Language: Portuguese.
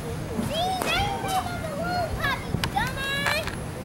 Sim!